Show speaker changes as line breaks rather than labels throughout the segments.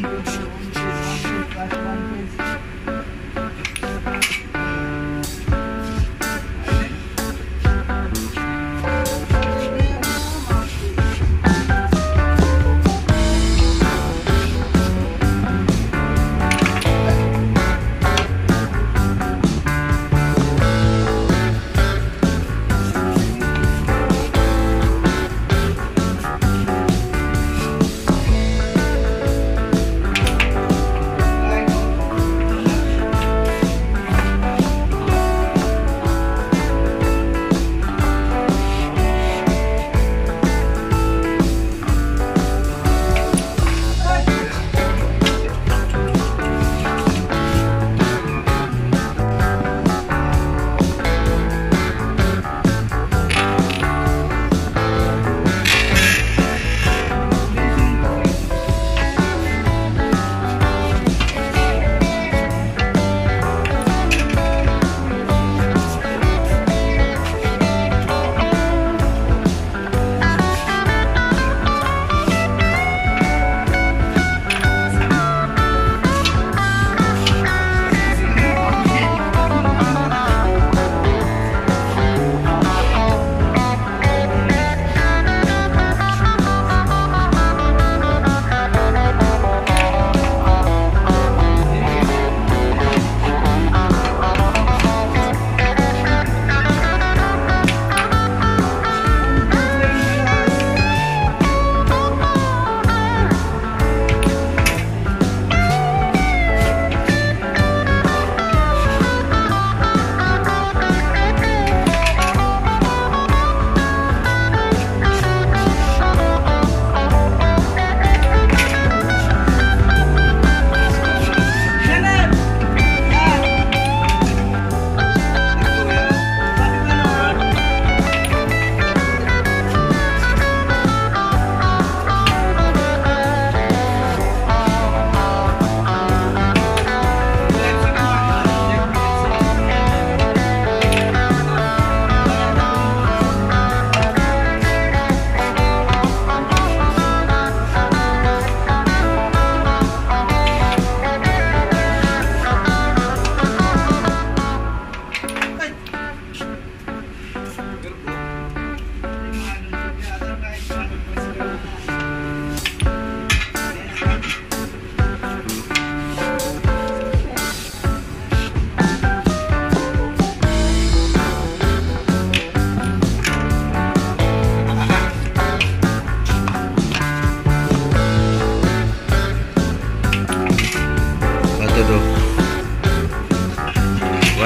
What to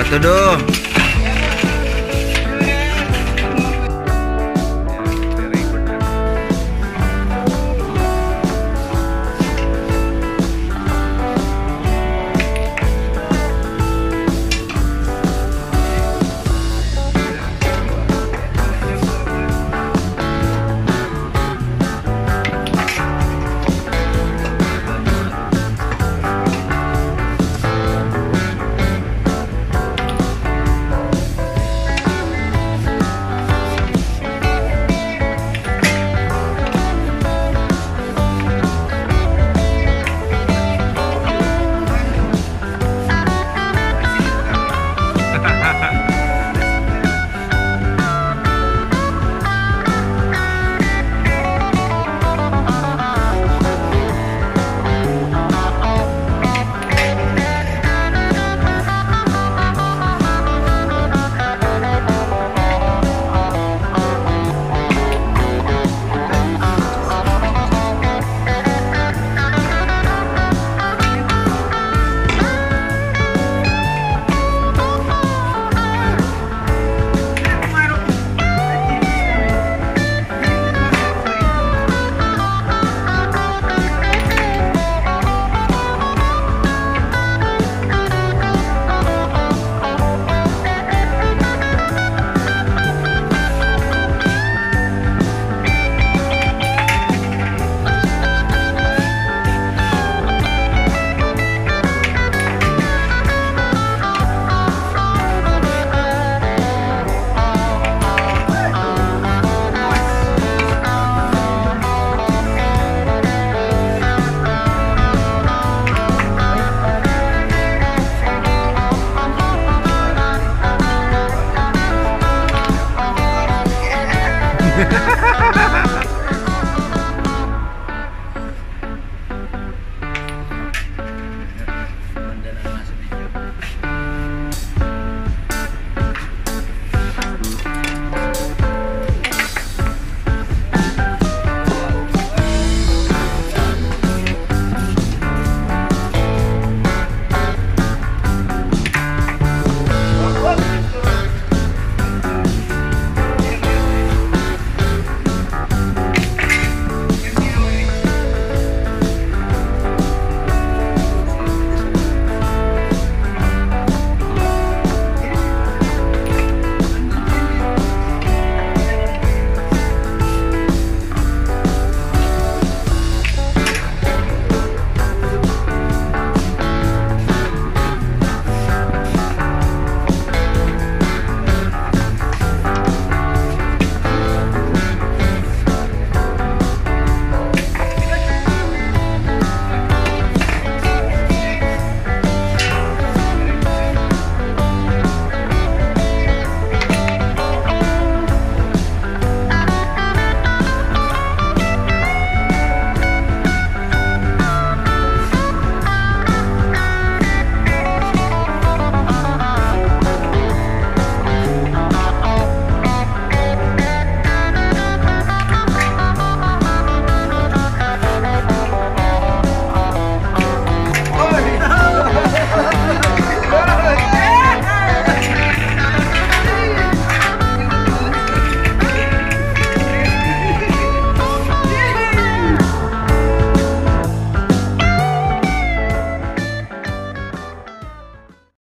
do? What to do?